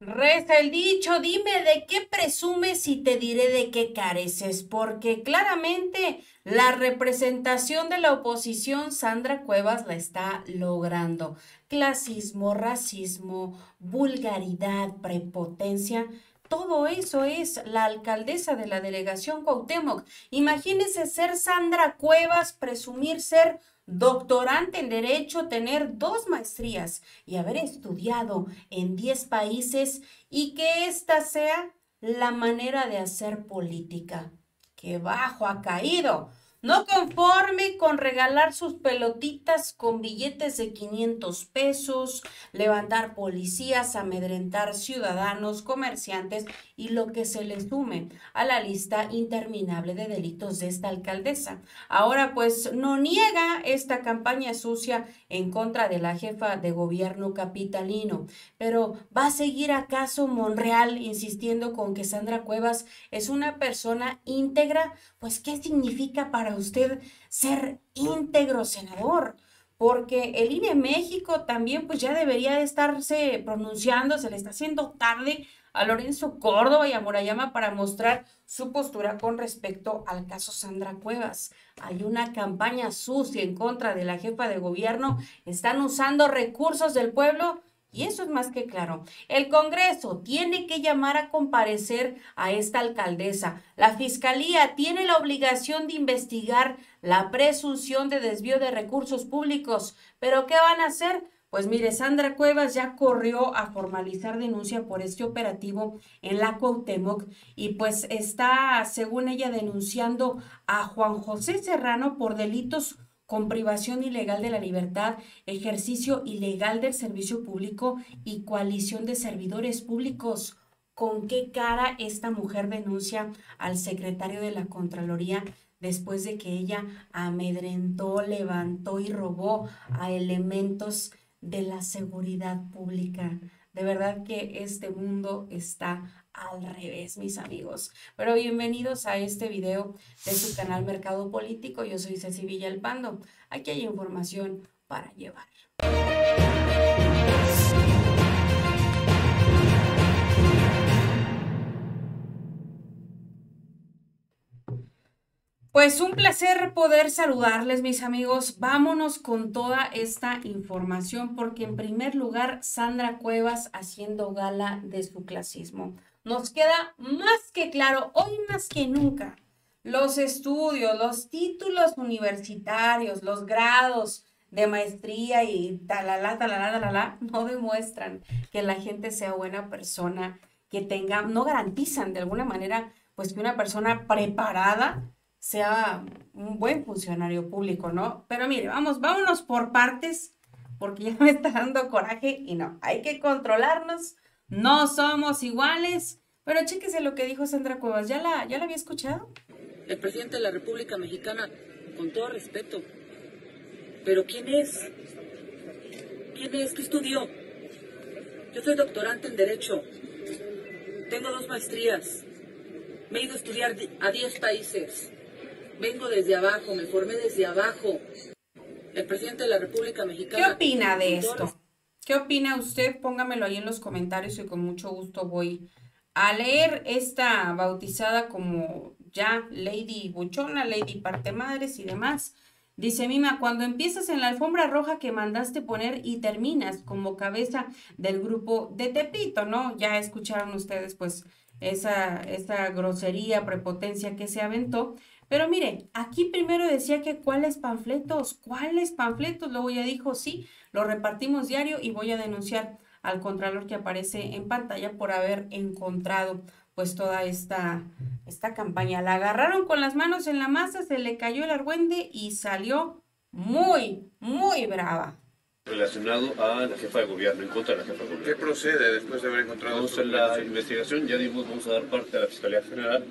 Resta el dicho, dime de qué presumes y te diré de qué careces, porque claramente la representación de la oposición, Sandra Cuevas, la está logrando. Clasismo, racismo, vulgaridad, prepotencia, todo eso es la alcaldesa de la delegación Cuauhtémoc. Imagínese ser Sandra Cuevas, presumir ser doctorante en Derecho, tener dos maestrías y haber estudiado en 10 países y que esta sea la manera de hacer política. ¡Qué bajo ha caído! No conforme con regalar sus pelotitas con billetes de 500 pesos, levantar policías, amedrentar ciudadanos, comerciantes y lo que se les sume a la lista interminable de delitos de esta alcaldesa. Ahora pues no niega esta campaña sucia en contra de la jefa de gobierno capitalino, pero ¿va a seguir acaso Monreal insistiendo con que Sandra Cuevas es una persona íntegra? Pues ¿qué significa para usted ser íntegro senador? Porque el INE México también pues ya debería estarse pronunciando, se le está haciendo tarde a Lorenzo Córdoba y a Murayama para mostrar su postura con respecto al caso Sandra Cuevas. Hay una campaña sucia en contra de la jefa de gobierno, están usando recursos del pueblo y eso es más que claro. El Congreso tiene que llamar a comparecer a esta alcaldesa. La Fiscalía tiene la obligación de investigar la presunción de desvío de recursos públicos. ¿Pero qué van a hacer? Pues mire, Sandra Cuevas ya corrió a formalizar denuncia por este operativo en la Cuauhtémoc y pues está, según ella, denunciando a Juan José Serrano por delitos con privación ilegal de la libertad, ejercicio ilegal del servicio público y coalición de servidores públicos. ¿Con qué cara esta mujer denuncia al secretario de la Contraloría después de que ella amedrentó, levantó y robó a elementos de la seguridad pública? De verdad que este mundo está al revés, mis amigos. Pero bienvenidos a este video de su canal Mercado Político. Yo soy Ceci Villalpando. Aquí hay información para llevar. Pues un placer poder saludarles, mis amigos. Vámonos con toda esta información porque en primer lugar, Sandra Cuevas haciendo gala de su clasismo nos queda más que claro, hoy más que nunca, los estudios, los títulos universitarios, los grados de maestría y talala, talala, talala, no demuestran que la gente sea buena persona, que tenga, no garantizan de alguna manera, pues que una persona preparada sea un buen funcionario público, ¿no? Pero mire, vamos, vámonos por partes, porque ya me está dando coraje y no, hay que controlarnos no somos iguales. Pero chéquese lo que dijo Sandra Cuevas. ¿Ya la, ¿Ya la había escuchado? El presidente de la República Mexicana, con todo respeto. Pero ¿quién es? ¿Quién es? ¿Qué estudió? Yo soy doctorante en Derecho. Tengo dos maestrías. Me he ido a estudiar a 10 países. Vengo desde abajo, me formé desde abajo. El presidente de la República Mexicana. ¿Qué opina de esto? ¿Qué opina usted? Póngamelo ahí en los comentarios y con mucho gusto voy a leer esta bautizada como ya Lady Buchona, Lady Parte Madres y demás. Dice Mima, cuando empiezas en la alfombra roja que mandaste poner y terminas como cabeza del grupo de Tepito, ¿no? Ya escucharon ustedes pues esa, esa grosería, prepotencia que se aventó. Pero miren, aquí primero decía que cuáles panfletos, cuáles panfletos, luego ya dijo, sí, lo repartimos diario y voy a denunciar al contralor que aparece en pantalla por haber encontrado pues toda esta, esta campaña. La agarraron con las manos en la masa, se le cayó el argüende y salió muy, muy brava. Relacionado a la jefa de gobierno, en contra de la jefa de gobierno. ¿Qué procede después de haber encontrado? Vamos a la investigación, ya dimos, vamos a dar parte a la Fiscalía General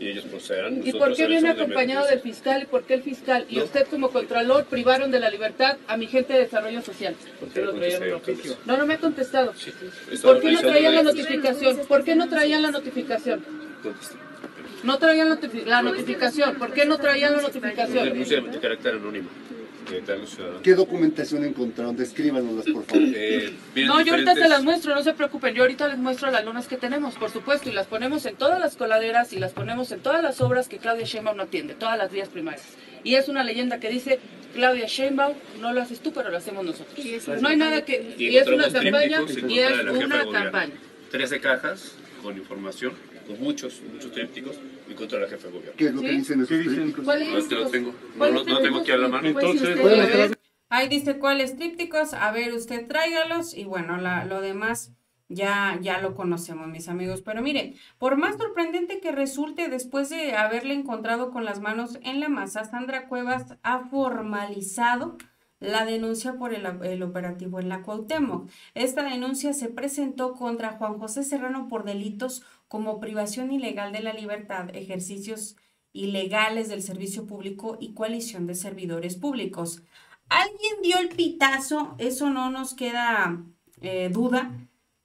y ellos procederán. ¿Y por qué viene acompañado del fiscal? ¿Y por qué el fiscal y usted como contralor privaron de la libertad a mi gente de desarrollo social? ¿Por qué lo traían en oficio? No, no me ha contestado. ¿Por qué no traían la notificación? ¿Por qué no traían la notificación? No traían la notificación. ¿Por qué no traían la notificación? Denuncia de carácter anónimo. ¿Qué documentación encontraron? Descríbanoslas, por favor. Eh, No, yo ahorita se diferentes- las muestro, no se preocupen. Yo ahorita les muestro las lonas que tenemos, por supuesto, y las ponemos en todas las coladeras y las ponemos en todas las obras que Claudia Sheinbaum no atiende, todas las vías primarias. Y es una leyenda que dice, Claudia Sheinbaum, no lo haces tú, pero lo hacemos nosotros. No hay nada que... Y Y es una campaña, y es una campaña. 13 cajas con información, con muchos, muchos trípticos en contra la jefa de gobierno. ¿Qué es lo que ¿Sí? dicen esos trípticos? ¿Cuál No te lo tengo, no, ¿Cuál lo- es no el tengo aquí a la mano. Pues, Entonces, Bueno, Ahí dice cuáles trípticos, a ver, usted tráigalos y bueno, la- lo demás ya, ya lo conocemos, mis amigos. Pero mire, por más sorprendente que resulte, después de haberle encontrado con las manos en la masa, Sandra Cuevas ha formalizado la denuncia por el, el operativo en la Cuauhtémoc. Esta denuncia se presentó contra Juan José Serrano por delitos como privación ilegal de la libertad, ejercicios ilegales del servicio público y coalición de servidores públicos. Alguien dio el pitazo, eso no nos queda eh, duda.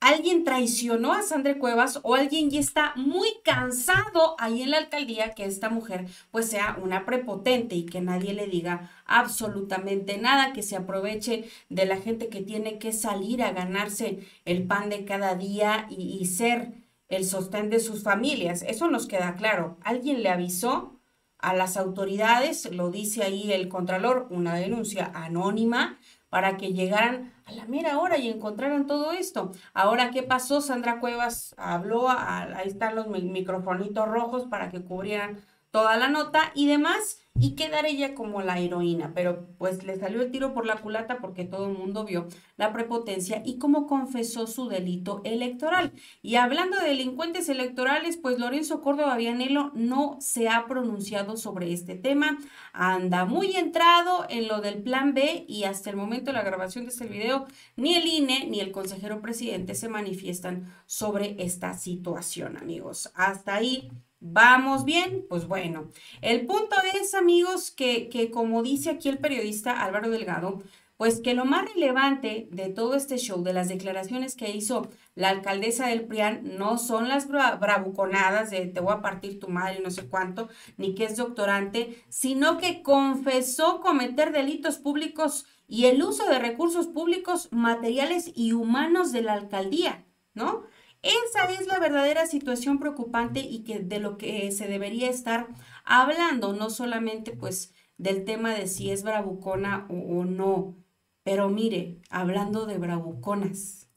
Alguien traicionó a Sandra Cuevas o alguien ya está muy cansado ahí en la alcaldía que esta mujer pues sea una prepotente y que nadie le diga absolutamente nada, que se aproveche de la gente que tiene que salir a ganarse el pan de cada día y, y ser el sostén de sus familias. Eso nos queda claro. Alguien le avisó a las autoridades, lo dice ahí el Contralor, una denuncia anónima para que llegaran a la mera hora y encontraran todo esto. Ahora, ¿qué pasó? Sandra Cuevas habló, a- ahí están los mi- microfonitos rojos para que cubrieran toda la nota y demás, y quedar ella como la heroína, pero pues le salió el tiro por la culata porque todo el mundo vio la prepotencia y cómo confesó su delito electoral. Y hablando de delincuentes electorales, pues Lorenzo Córdoba Vianelo no se ha pronunciado sobre este tema, anda muy entrado en lo del plan B y hasta el momento de la grabación de este video, ni el INE ni el consejero presidente se manifiestan sobre esta situación, amigos. Hasta ahí. ¿Vamos bien? Pues bueno, el punto es, amigos, que, que como dice aquí el periodista Álvaro Delgado, pues que lo más relevante de todo este show, de las declaraciones que hizo la alcaldesa del PRIAN, no son las bra- bravuconadas de te voy a partir tu madre y no sé cuánto, ni que es doctorante, sino que confesó cometer delitos públicos y el uso de recursos públicos, materiales y humanos de la alcaldía, ¿no? Esa es la verdadera situación preocupante y que de lo que se debería estar hablando, no solamente pues del tema de si es bravucona o, no. Pero mire, hablando de bravuconas,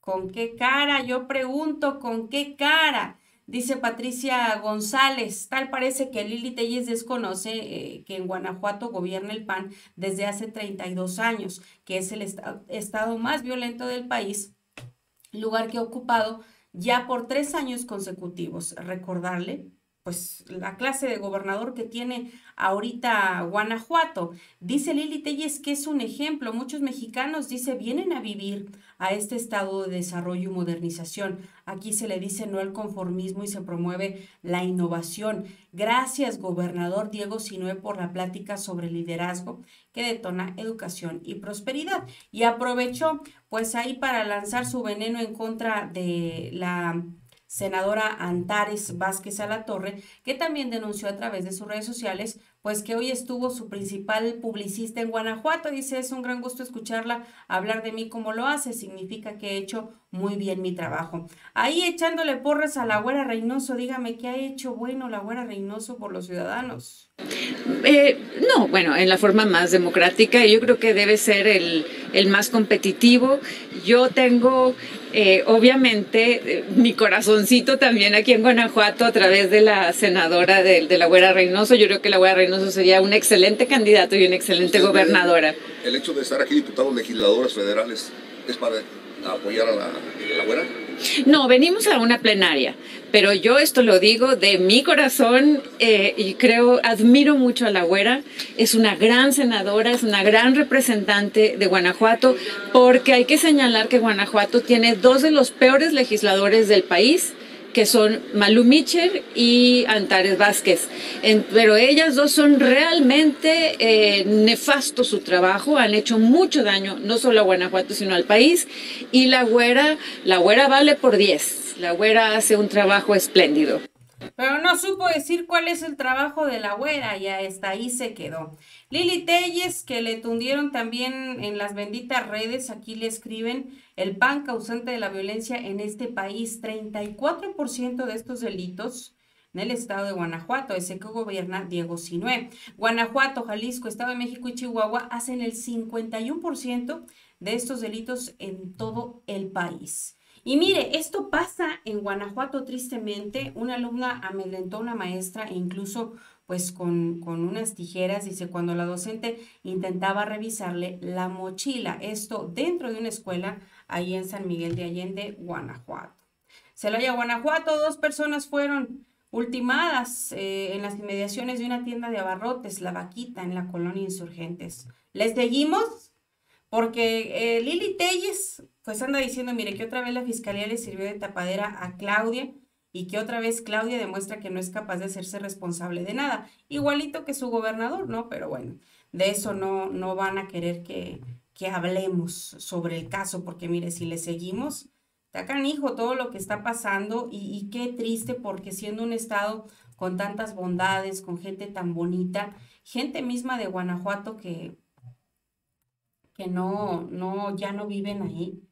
¿con qué cara? Yo pregunto, ¿con qué cara? Dice Patricia González, tal parece que Lili Telles desconoce eh, que en Guanajuato gobierna el PAN desde hace 32 años, que es el esta- estado más violento del país lugar que ha ocupado ya por tres años consecutivos. Recordarle, pues, la clase de gobernador que tiene ahorita Guanajuato. Dice Lili Telles que es un ejemplo. Muchos mexicanos, dice, vienen a vivir a este estado de desarrollo y modernización. Aquí se le dice no al conformismo y se promueve la innovación. Gracias, gobernador Diego Sinue, por la plática sobre liderazgo que detona educación y prosperidad. Y aprovechó, pues ahí para lanzar su veneno en contra de la senadora Antares Vázquez Alatorre, que también denunció a través de sus redes sociales, pues que hoy estuvo su principal publicista en Guanajuato. Dice, es un gran gusto escucharla hablar de mí como lo hace, significa que he hecho muy bien mi trabajo. Ahí echándole porras a la güera Reynoso, dígame, ¿qué ha hecho bueno la güera Reynoso por los ciudadanos? Eh, no, bueno, en la forma más democrática, yo creo que debe ser el, el más competitivo. Yo tengo, eh, obviamente, eh, mi corazoncito también aquí en Guanajuato a través de la senadora de, de la Güera Reynoso. Yo creo que la Güera Reynoso sería un excelente candidato y una excelente ¿Usted ve gobernadora. El hecho de estar aquí diputados legisladores federales es para apoyar a la, a la güera. No, venimos a una plenaria, pero yo esto lo digo de mi corazón eh, y creo, admiro mucho a la güera. Es una gran senadora, es una gran representante de Guanajuato, porque hay que señalar que Guanajuato tiene dos de los peores legisladores del país que son Malu Mitchell y Antares Vázquez. Pero ellas dos son realmente eh, nefasto su trabajo, han hecho mucho daño, no solo a Guanajuato, sino al país. Y la güera, la güera vale por 10. La güera hace un trabajo espléndido. Pero no supo decir cuál es el trabajo de la güera, y hasta ahí se quedó. Lili Telles, que le tundieron también en las benditas redes, aquí le escriben, el pan causante de la violencia en este país, 34% de estos delitos en el estado de Guanajuato, ese que gobierna Diego Sinué. Guanajuato, Jalisco, Estado de México y Chihuahua hacen el 51% de estos delitos en todo el país. Y mire, esto pasa en Guanajuato tristemente. Una alumna amedrentó a una maestra e incluso pues con, con unas tijeras, dice, cuando la docente intentaba revisarle la mochila. Esto dentro de una escuela ahí en San Miguel de Allende, Guanajuato. Celaya, Guanajuato, dos personas fueron ultimadas eh, en las inmediaciones de una tienda de abarrotes, La Vaquita, en la colonia Insurgentes. ¿Les seguimos? Porque eh, Lili Telles, pues anda diciendo, mire, que otra vez la fiscalía le sirvió de tapadera a Claudia y que otra vez Claudia demuestra que no es capaz de hacerse responsable de nada. Igualito que su gobernador, ¿no? Pero bueno, de eso no, no van a querer que, que hablemos sobre el caso, porque mire, si le seguimos, está canijo todo lo que está pasando y, y qué triste porque siendo un estado con tantas bondades, con gente tan bonita, gente misma de Guanajuato que, que no, no, ya no viven ahí,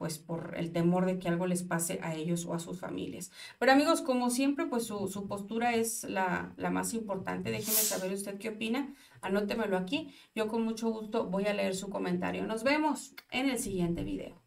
pues por el temor de que algo les pase a ellos o a sus familias. Pero amigos, como siempre, pues su, su postura es la, la, más importante. Déjeme saber usted qué opina. Anótemelo aquí. Yo con mucho gusto voy a leer su comentario. Nos vemos en el siguiente video.